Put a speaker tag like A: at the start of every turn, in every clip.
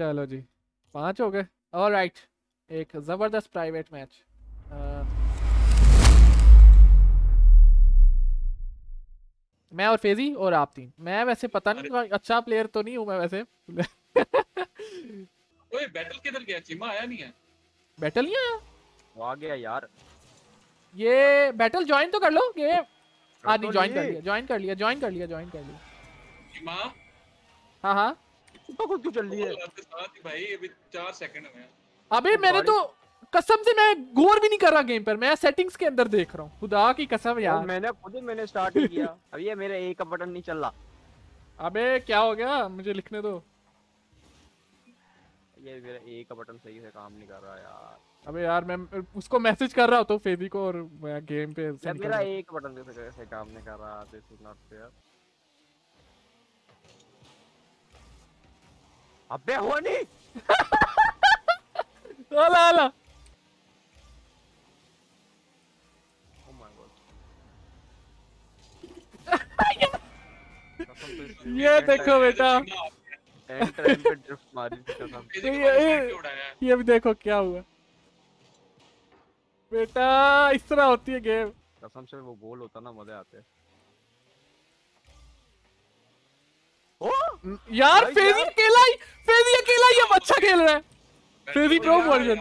A: चलो जी पाँच हो गए। और राइट एक ज़बरदस्त प्राइवेट मैच मैं और फेजी और आप तीन। मैं वैसे पता नहीं अच्छा प्लेयर तो नहीं हूँ मैं वैसे।
B: ओए बैटल किधर गया? चिमा आया नहीं है।
A: बैटल नहीं आया?
C: वो आ गया यार।
A: ये बैटल ज्वाइन तो कर लो ये हाँ नहीं ज्वाइन कर लिया ज्वाइन कर लिया ज्वाइन कर लिया ज्वाइन कर लिया।
B: चिमा?
A: हाँ हाँ।
C: तो खुद क्यों चल रही है
B: भाई अभी 4 सेकंड हुए
A: अबे मैंने तो कसम से मैं गौर भी नहीं कर रहा गेम पर। मैं सेटिंग्स के अंदर देख रहा हूँ। खुदा की कसम यार।
C: मैंने खुद ही मैंने स्टार्ट किया। अब ये मेरे ए का बटन नहीं चल रहा।
A: अबे क्या हो गया? मुझे लिखने दो।
C: ये मेरा ए का बटन सही से काम नहीं कर रहा यार।
A: अबे यार मैं उसको मैसेज कर रहा हूँ तो फेदी को और गेम पे
C: मेरा ए का बटन कैसे कैसे काम नहीं कर रहा। दिस इज़ नॉट फेयर अबे हो नहीं
A: आला आला। ये देखो बेटा। ये भी देखो क्या हुआ। बेटा इस तरह होती है गेम
C: कसम से वो गोल होता ना मज़े आते
A: ओ यार फेजी अकेला ही फेजी अकेला ही अब अच्छा खेल रहा है। फेजी प्रो वर्जन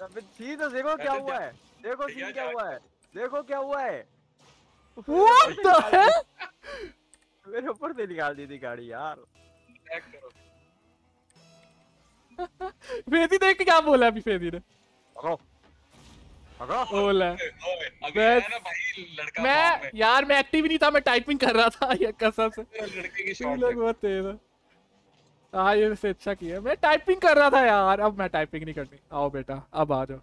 C: अबे सी तो देखो क्या हुआ है। देखो सी क्या हुआ है। देखो क्या हुआ है।
A: व्हाट द हेल
C: मेरे ऊपर से निकाल दी थी गाड़ी यार।
A: फेदी देख क्या बोला अभी फेदी ने? बोला मैं मैं यार मैं एक्टिव नहीं था मैं टाइपिंग कर रहा था ये कसम से। तुम लोग बहुत तेज है। हाँ ये से अच्छा किया। मैं टाइपिंग कर रहा था यार अब मैं टाइपिंग नहीं करनी आओ बेटा अब आ जाओ।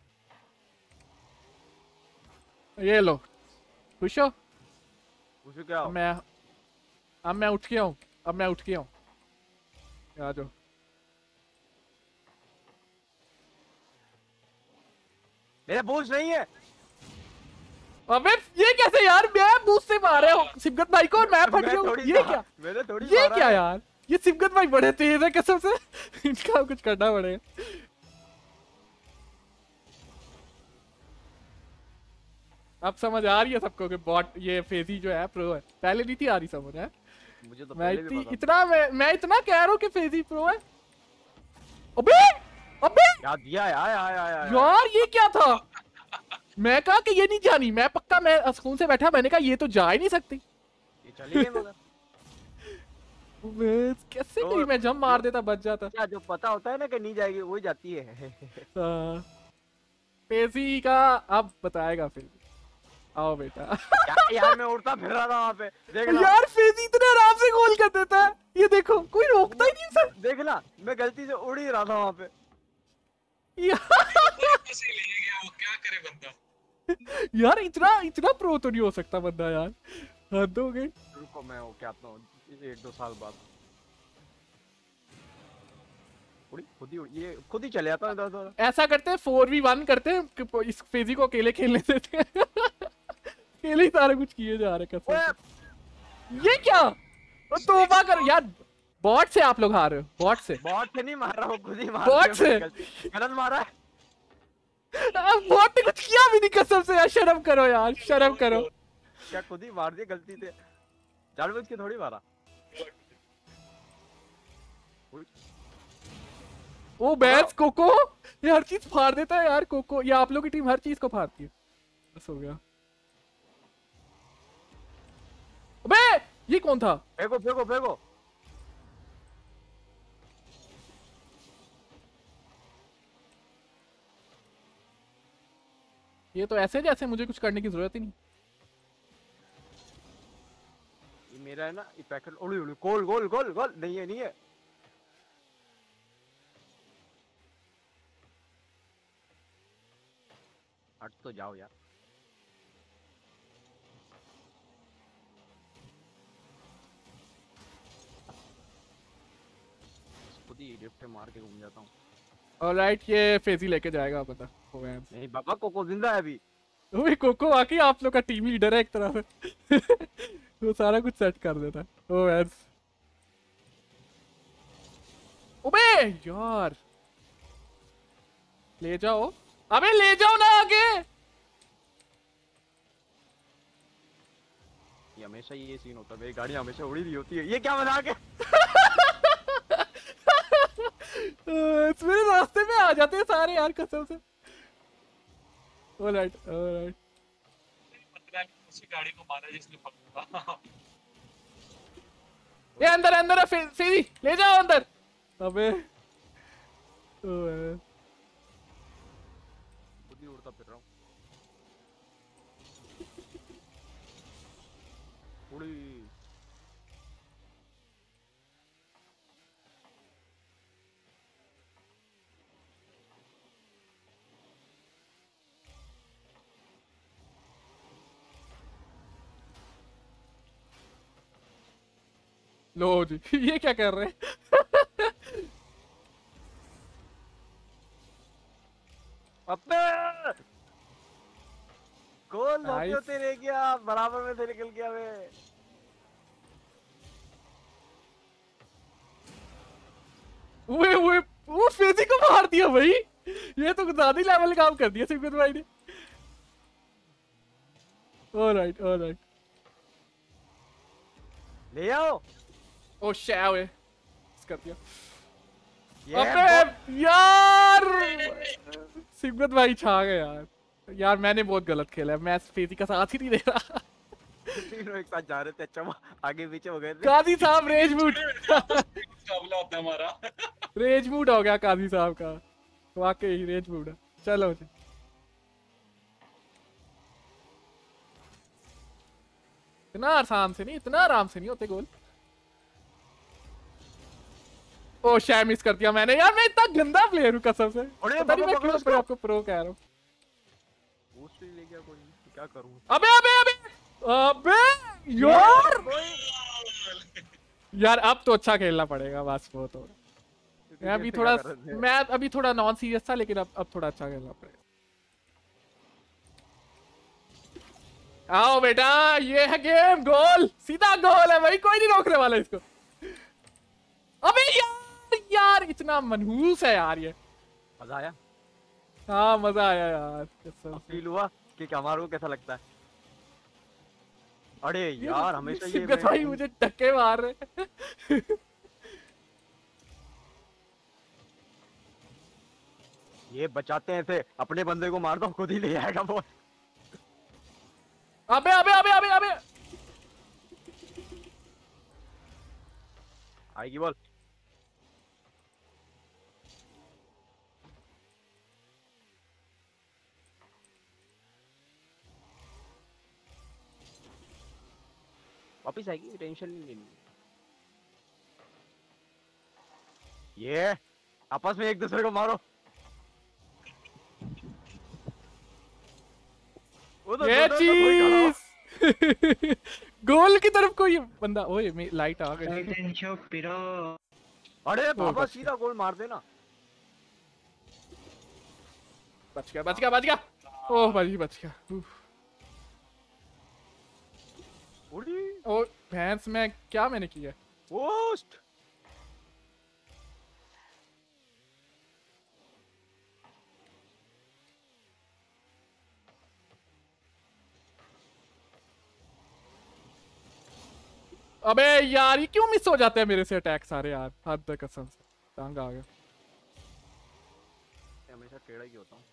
A: ये लो। खुश हो?
C: खुश क्या
A: मैं अब मैं उठ गया हूँ अब मैं उठ गया हूँ। आ जाओ।
C: मेरा बूस्ट नहीं है।
A: अबे ये कैसे यार? मैं बूस्ट से मारे हूँ। सिबगत भाई को और मैं फट गया ये क्या?
C: मैंने थोड़ी
A: ये क्या यार? ये सिबगत भाई बड़े तेज है कसम से। इनका कुछ करना पड़ेगा। अब समझ आ रही है सबको कि बॉट ये फेजी जो है प्रो है। पहले नहीं थी आ रही समझ है?
C: मुझे तो
A: मैं इतनी इतना मैं, मैं इतना कह रहा हूँ कि फेजी प्रो है। अबे! अबे!
C: यार दिया यार यार यार
A: यार ये क्या था? मैं कहा कि ये नहीं जानी। मैं पक्का मैं सुकून से बैठा मैंने कहा ये तो जा ही नहीं सकती।
C: ये चली मगर।
A: कैसे नहीं मैं जम मार देता बच जाता।
C: क्या जो पता होता है ना कि नहीं जाएगी वही जाती है।
A: पेजी का अब बताएगा फिर। आओ बेटा।
C: यार, मैं उड़ता फिर रहा था वहाँ पे। देख ला।
A: यार फेजी इतने आराम से गोल कर देता है। ये देखो कोई रोकता ही नहीं सर
C: देख ला मैं गलती से उड़ ही रहा था वहाँ पे।
B: क्या
A: यार। इतना इतना प्रो तो नहीं हो सकता बंदा यार। हद हो गई।
C: रुको मैं वो क्या हूँ एक दो साल बाद। खुद ही ये खुद ही चले जाता है इधर
A: ऐसा करते हैं फोर वी वन करते हैं इस फेजी को अकेले खेलने देते हैं। अकेले ही सारा कुछ किए जा रहे कसम ये क्या? तोबा कर यार। बॉट से आप लोग हार रहे हो बॉट से।
C: बॉट से नहीं मार रहा हूँ खुद ही मार
A: बॉट से।
C: गलत मारा है।
A: अब बॉट ने कुछ किया भी नहीं कसम से यार शर्म करो यार शर्म करो।
C: क्या खुद ही मार दिया गलती से। जानबूझ के थोड़ी मारा।
A: ओ बैस कोको। ये हर चीज़ फाड़ देता है यार कोको। ये आप लोग की टीम हर चीज़ को फाड़ती है। बस हो गया। अबे ये कौन था?
C: फेंको फेंको फेंको।
A: ये तो ऐसे जैसे मुझे कुछ करने की ज़रूरत ही नहीं।
C: ये मेरा है ना, ये पैकेट उड़ी उड़ी गोल गोल गोल गोल, नहीं है नहीं है। हट तो जाओ यार। खुद ही लिफ्ट मार के घूम जाता हूँ।
A: ऑलराइट ये फेजी लेके जाएगा पता हो गया
C: नहीं बाबा कोको ज़िंदा है अभी।
A: ओए कोको आके आप लोग का टीम लीडर है एक तरह से। वो सारा कुछ सेट कर देता है। ओ वैस अबे यार। ले जाओ। अबे ले जाओ ना आगे।
C: ये हमेशा ये सीन होता है मेरी गाड़ी हमेशा उड़ी रही होती है। ये क्या मज़ाक है
A: अह, मेरे रास्ते में आ जाते हैं सारे यार कसम से। ऑलराइट ऑलराइट
B: उसी गाड़ी को मारा जिसने पकड़ा
A: ये अंदर अंदर फेरी ले जाओ अंदर। अबे।
C: खुद ही उड़ता फिर रहा हूँ।
A: लो जी ये क्या कर रहे
C: अबे गोल होते रह गया बराबर में से निकल गया वे
A: ओए ओए वो फेजी को मार दिया भाई ये तो ज़्यादा ही लेवल काम कर दिया सिकंदर भाई ने ऑलराइट ऑलराइट
C: ले आओ
A: ओ शैव कर दिया अबे यार सिकंदर भाई छा गए यार। यार मैंने बहुत गलत खेला है। मैं फेजी का साथ ही नहीं दे रहा।
C: एक साथ जा रहे थे। अच्छा आगे पीछे हो गए
A: काजी साहब रेज मूड
B: मुकाबला होता है हमारा।
A: रेज मूड हो गया काजी साहब का। वाकई रेज मूड चलो जी। इतना आसान से नहीं इतना आराम से नहीं होते गोल ओ शायद मिस कर दिया मैंने। यार मैं इतना गंदा प्लेयर हूँ कसम से।
C: अरे
A: पता नहीं मैं क्यों
C: पकड़ो
A: अपने आप प्रो कह रहा हूँ।
C: बूस्ट ले गया कोई। क्या करूँ?
A: अबे अबे अबे! अबे यार! यार अब तो अच्छा खेलना पड़ेगा बस वो तो। मैं अभी थोड़ा मैं अभी थोड़ा नॉन सीरियस था लेकिन अब अब थोड़ा अच्छा खेलना पड़ेगा। आओ बेटा ये है गेम गोल सीधा गोल है भाई कोई नहीं रोकने वाला इसको। अबे यार! यार इतना मनहूस है यार ये।
C: मज़ा आया?
A: हाँ मज़ा आया यार
C: फील हुआ कि हमारे को कैसा लगता है? अरे यार
A: तो
C: हमेशा ये मैं-
A: भाई मुझे धक्के मार रहे
C: ये बचाते हैं थे अपने बंदे को मार दो खुद ही ले आएगा वो।
A: अबे अबे अबे अबे अबे।
C: आएगी बॉल। वापिस आएगी टेंशन नहीं लेनी। ये आपस में एक दूसरे को मारो। तो
A: ये
C: कोई।
A: चीज़! गोल की तरफ़ को ये बंदा ओए लाइट आ गई।
C: अरे बाबा सीधा गोल मार देना।
A: बच गया बच गया बच गया। ओह बच गया। बच गया
C: उड़ी।
A: ओ भैंस में क्या मैंने किया?
C: पोस्ट
A: अबे यार ये क्यों मिस हो जाते हैं मेरे से अटैक सारे यार? हद तक कसम से। तंग आ गया।
C: मैं हमेशा टेढ़ा ही होता हूँ।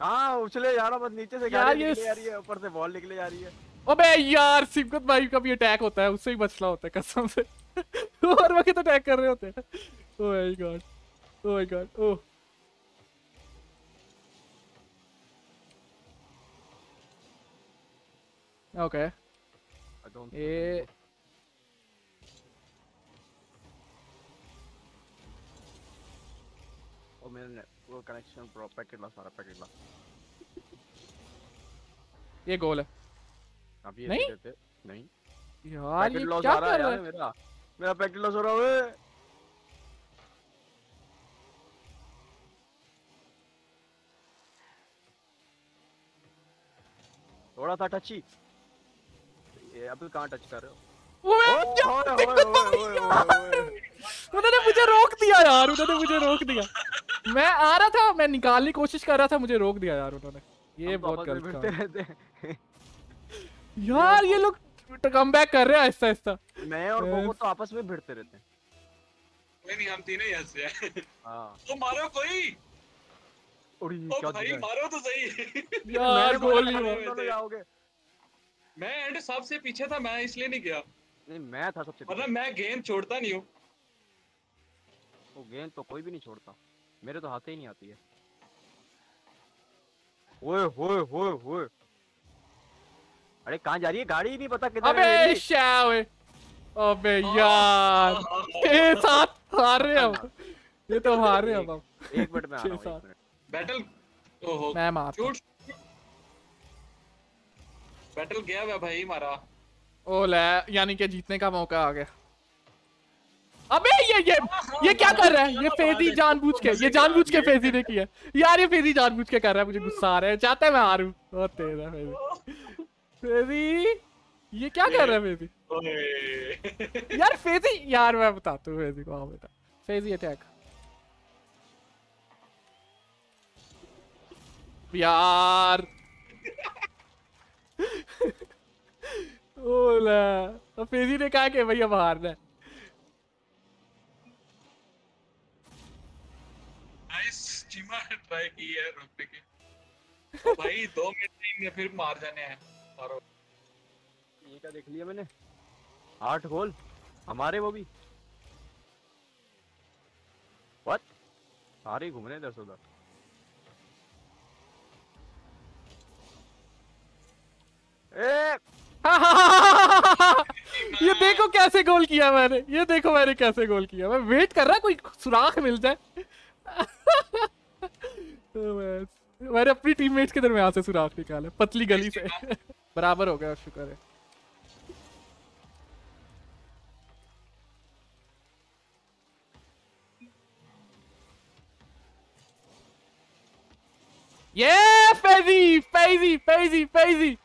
C: हाँ उछले जा रहा बस नीचे से
A: यार ये
C: जा रही है ऊपर से बॉल निकले जा रही है।
A: अबे यार सिमकत भाई का भी अटैक होता है उससे ही बचना होता है कसम से। और वक्त अटैक कर रहे होते हैं। ओह my god oh my god oh okay
C: I don't
A: ये
C: ओ मेरा वो कनेक्शन प्रो पैकेट ला सारा पैकेट ला
A: ये गोल है
C: अब ये
A: नहीं?
C: देते नहीं
A: यार ये क्या कर रहा है
C: मेरा मेरा पैकेट लॉस हो रहा है थोड़ा सा टची ये अभी कहाँ टच कर रहे हो।
A: उन्होंने मुझे रोक दिया यार उन्होंने मुझे रोक दिया मैं आ रहा था मैं निकालने की कोशिश कर रहा था मुझे रोक दिया यार उन्होंने। ये बहुत गलत काम। यार ये लोग कम बैक कर रहे हैं आहिस्ता आहिस्ता।
C: मैं और. कोको तो आपस में भिड़ते रहते हैं।
B: कोई नहीं हम तीनों ही हंसे हैं।
C: हाँ।
B: तो मारो कोई।
C: उड़ी
B: ओ
C: क्या
B: भाई
C: दिया
B: मारो तो सही।
A: यार गोल नहीं
C: जाओगे।
B: मैं एंड सबसे पीछे था मैं इसलिए नहीं गया।
C: नहीं मैं था सबसे
B: वरना मैं गेंद छोड़ता नहीं हूँ।
C: वो गेंद तो कोई भी नहीं छोड़ता। मेरे तो हाथे ही नहीं आती है। ओए होए होए होए अरे कहाँ जा रही है? गाड़ी ही नहीं पता किधर है
A: अबे
C: मेरी।
A: शावे अबे यार। के साथ हार रहे हम। ये तो हार रहे हम
C: एक मिनट में आ रहा हूँ
A: छह
C: एक मिनट।
B: बैटल ओहो
A: मैं मारता हूँ।
B: शूट बैटल गया भाई मारा
A: ओ ले यानी कि जीतने का मौका आ गया। अबे ये ये ये क्या कर रहा है? ये फेजी जानबूझ के ये जानबूझ के फेजी ने किया यार ये फेजी जानबूझ के कर रहा है मुझे गुस्सा आ रहा है। चाहता है मैं हारूं। बहुत तेज है फेजी। फेजी ये क्या कर रहा है फेजी? यार फेजी यार मैं बताता हूँ फेजी को हाँ बेटा फेजी अटैक यार। ओला। अब फेजी ने कहा कि भैया हारना है
B: नाइस चीमा ट्राई की है रोकने की। ओ भाई दो मिनट में फिर मार जाने हैं। मारो।
C: ये क्या देख लिया मैंने? आठ गोल। हमारे वो भी। व्हाट सारे घूम रहे इधर से उधर। ए!
A: ये देखो कैसे गोल किया मैंने। ये देखो मैंने कैसे गोल किया। मैं वेट कर रहा कोई सुराख मिल जाए। तो मैंने अपनी टीममेट्स के दरमियान से सुराख निकाले पतली गली से। बराबर हो गया शुक्र है। ये फैजी फैजी फैजी फैजी।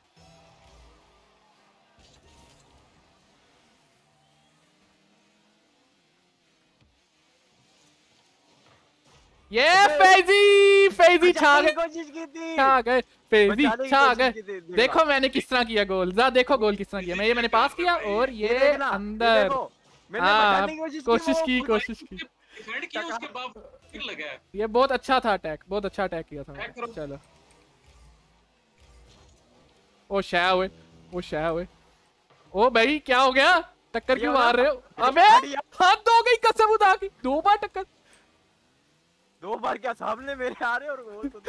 A: फैजी छा गए
C: कोशिश की थी।
A: छा गए फैजी
C: बचाने की
A: छा गए
C: देखो।
A: मैंने किस तरह किया गोल। जा देखो गोल किस तरह किया। मैं ये मैंने पास किया और
C: ये
A: अंदर। हाँ
C: कोशिश
A: कोशिश की कोशिश की।
B: उसके बाद फिर लगा
A: ये बहुत अच्छा था अटैक बहुत अच्छा अटैक किया था। चलो। ओ शह हुए ओ शह हुए ओ भाई क्या हो गया? टक्कर क्यों मार रहे हो? अबे हाथ दो गई कसम उदा की। दो बार टक्कर।
C: दो बार क्या सामने मेरे आ रहे और गोल तो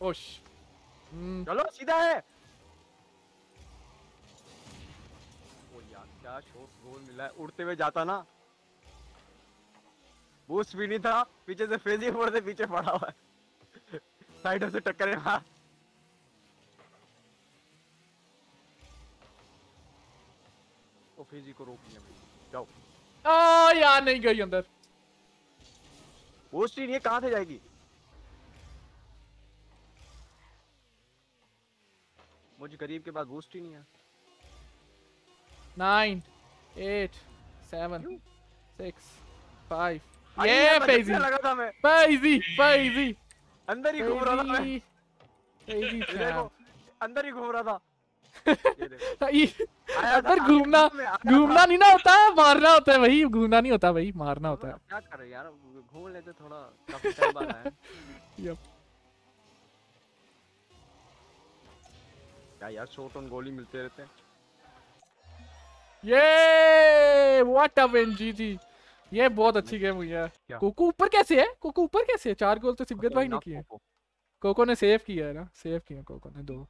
A: ओश। हम्म,
C: चलो सीधा है। ओ यार क्या शॉट गोल मिला है। उड़ते हुए जाता ना। बूस्ट भी नहीं था। पीछे से फेजी ऊपर से पीछे पड़ा हुआ है। साइडों से टक्कर मार। ओ फेजी को रोक लिया जाओ।
A: आ यार नहीं गई अंदर।
C: बूस्ट ही नहीं है कहाँ से जाएगी? मुझे गरीब के पास बूस्ट ही नहीं है।
A: Nine eight seven six five. ये
C: से लगा था मैं।
A: फैजी फैजी
C: अंदर ही घूम रहा था मैं।
A: फैजी
C: देखो अंदर ही घूम रहा ये था,
A: अंदर घूमना। घूमना नहीं ना होता मारना होता है वही घूमना नहीं होता भाई मारना होता है।
C: क्या कर यार घूम लेते थोड़ा काफ़ी टाइम बाद आया।
A: Yep.
C: क्या यार शॉट ऑन गोली मिलते रहते हैं।
A: ये व्हाट अ विन जीजी ये बहुत अच्छी गेम हुई है। कोको ऊपर कैसे है? कोको ऊपर कैसे है? चार गोल तो सिबगत भाई ने किए। कोको। ने सेव किया है ना सेव किया कोको ने दो।